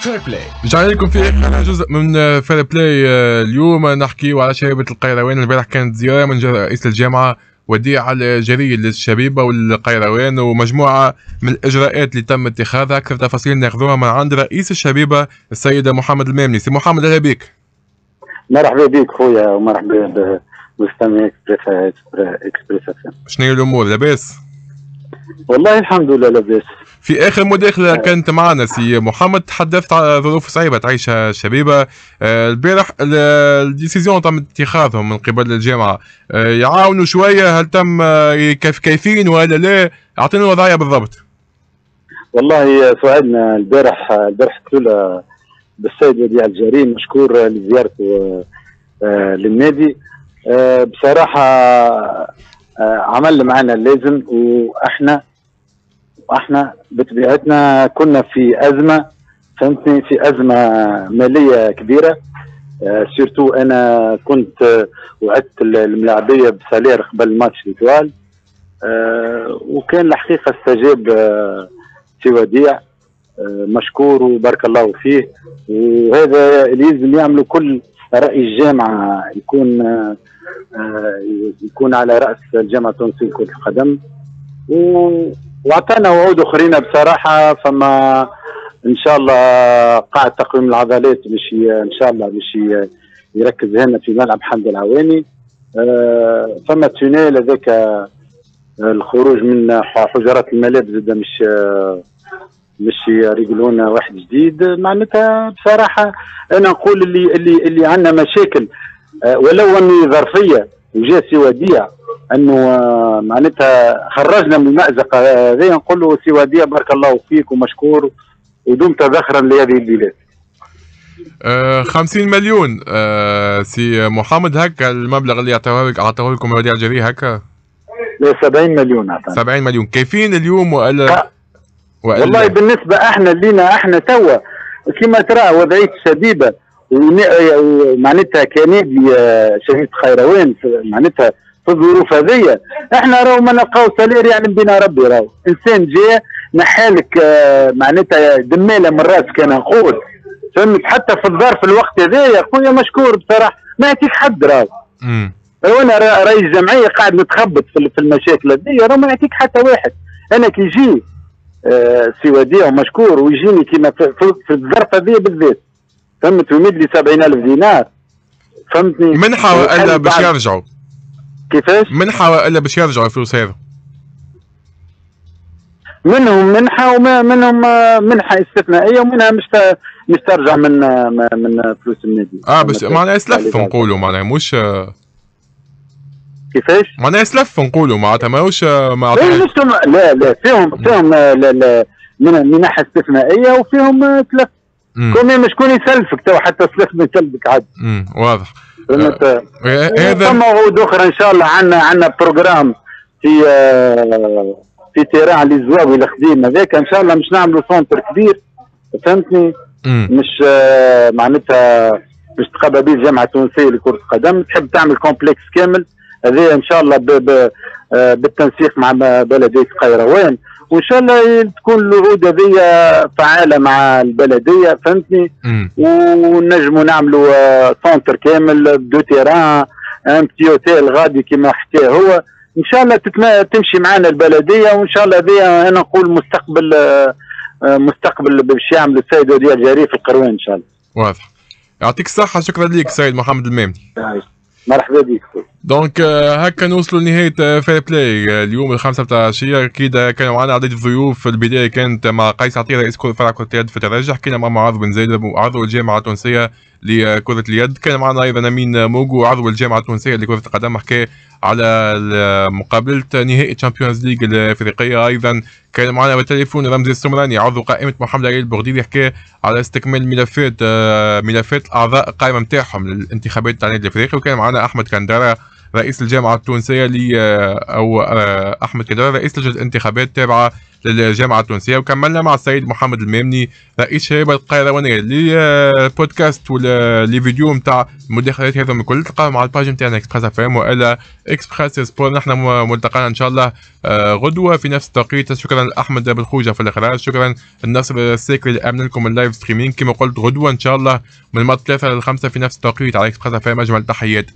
Fair Play رجعنا لكم في اخر جزء من Fair Play اليوم. نحكي على شبيبه القيروان. البارح كانت زيارة من رئيس الجامعة وديع الجري للشبيبة والقيروان ومجموعة من الإجراءات اللي تم اتخاذها. أكثر تفاصيل ناخذوها من عند رئيس الشبيبة السيد محمد المامني. سي محمد أهلا بك مرحبا بك خويا ومرحبا بمستمعي Express Express شنو الأمور؟ لاباس؟ والله الحمد لله لاباس. في آخر مداخلة كانت معنا سي محمد تحدثت على ظروف صعيبة تعيشها الشبيبه آه، البارح ال décisions تم اتخاذهم من قبل الجامعة. آه، يعاونوا شوية هل تم آه، كيفين ولا لا؟ اعطينا الوضعيه بالضبط. والله سعدنا البارح البارح اتصل بالسيد وديع الجاري مشكور لزيارته للنادي. بصراحة عمل معنا اللازم وإحنا وإحنا بطبيعتنا كنا في أزمة فهمتني في أزمة مالية كبيرة. آه سيرتو أنا كنت وعدت الملاعبية بسالير قبل ماتش ليتوال آه وكان الحقيقة استجاب آه في وديع آه مشكور وبارك الله فيه. وهذا لازم يعملوا كل رئيس جامعه يكون آه يكون على رأس الجامعة التونسية لكرة القدم. وأعطانا وعود أخرين بصراحة فما إن شاء الله قاعد تقويم العضلات باش إن شاء الله باش يركز هنا في ملعب حمد العواني. آه، فما تونيل هذاك آه، الخروج من حجرات الملابس مش مش يريقلون واحد جديد معناتها بصراحة أنا نقول اللي اللي اللي عندنا مشاكل آه، ولو أني ظرفية وجاء سي وديع أنه آه، معناتها خرجنا من المازق هذا نقول له سي وديع بارك الله فيك ومشكور ودمت ذخرا لهذه البلاد. آه 50 مليون آه سي محمد هكا المبلغ اللي أعطوه لك أعطوه لكم وديع الجري هكا؟ لا 70 مليون اعطانا 70 مليون كيفين اليوم والا والله بالنسبة إحنا لينا إحنا توا كما ترى وضعية الشبيبه معناتها كنادي آه، شهيد خيروان معناتها في الظروف هذيا إحنا راهو ما نلقاو سالير يعني بنا ربي راهو. انسان جاء نحالك آه، معناتها دمالة من راسك كان نقول. فهمت؟ حتى في الظرف الوقت هذا يا خويا مشكور بصراحة. ما يعطيك حد راهو. وأنا رئيس جمعية قاعد نتخبط في المشاكل هذيا راه ما يعطيك حتى واحد. أنا كي يجي آه سي وديع ومشكور ويجيني كيما في, الظرف هذا بالذات. فهمت؟ ويمد لي 70000 دينار. فهمتني؟ منحه والا باش يرجعوا. كيفاش؟ منحه والا باش يرجعوا الفلوس هذا منهم منحة ومنهم منحة استثنائية ومنها مش مش ترجع من من فلوس النادي. آه بس معناها سلف نقولوا معناها مش كيفاش؟ معناها سلف نقولوا معناتها ماهوش ما لا لا فيهم فيهم لا لا منح استثنائية وفيهم سلف كون شكون يسلفك تو حتى سلف ما يسلفك عاد. واضح. فهمت؟ آه، هذا ثم وعود أخرى إن شاء الله عندنا عندنا programme في آه في terrain للزواوي القديم هذاك إن شاء الله مش نعملوا centre كبير. فهمتني؟ مش آه معناتها مش تقابل به الجامعة التونسية لكرة القدم. تحب تعمل complexe كامل؟ هذا إن شاء الله ب ب آه بالتنسيق مع بلدية قيروان وإن شاء الله تكون الوعود هذه فعالة مع البلدية فهمتني ونجموا نعملوا centre كامل deux terrains un petit hôtel غادي كما حكى هو إن شاء الله تمشي معنا البلدية وإن شاء الله هذه أنا نقول مستقبل مستقبل باش يعملوا السيد وديع الجاري في القروان إن شاء الله. واضح. يعطيك الصحة شكرا لك سيد محمد المامني. مرحبا بك. donc آه، هكا نوصلوا لنهاية Fair Play اليوم الخمسة بتاع العشية أكيد كانوا معنا عدد ضيوف في البداية كانت مع قيس عطية رئيس فرع اليد في الترجي حكينا مع معاذ بن زايد عضو الجامعة التونسية. لكرة اليد. كان معنا أيضا أمين موجو عضو الجامعة التونسية لكرة القدم حكى على مقابلة نهائي Champions League الأفريقية. أيضا كان معنا بالتليفون رمزي السمراني عضو قائمة محمد علي البغديدي حكى على استكمال ملفات ملفات الأعضاء القائمة نتاعهم للانتخابات تاع النادي الأفريقي. وكان معنا أحمد كندرة رئيس الجامعة التونسية ل أو أحمد كندرة رئيس لجنة الانتخابات تابعة للجامعه التونسيه وكملنا مع السيد محمد الميمني رئيس شباب القيروانية للبودكاست ولا فيديو نتاع المداخلات هذوما الكل تلقاهم على ال page نتاعنا اكسبريس اف ام والا اكسبريس سبور نحن ملتقانا إن شاء الله آه، غدوة في نفس التوقيت. شكرا لأحمد بالخوجه في الإخراج. شكرا الناصر السيكري اللي امن لكم ال live streaming كما قلت غدوة إن شاء الله من الماضي ساعة 3 للخمسة في نفس التوقيت على اكسبريس اف ام أجمل تحيات.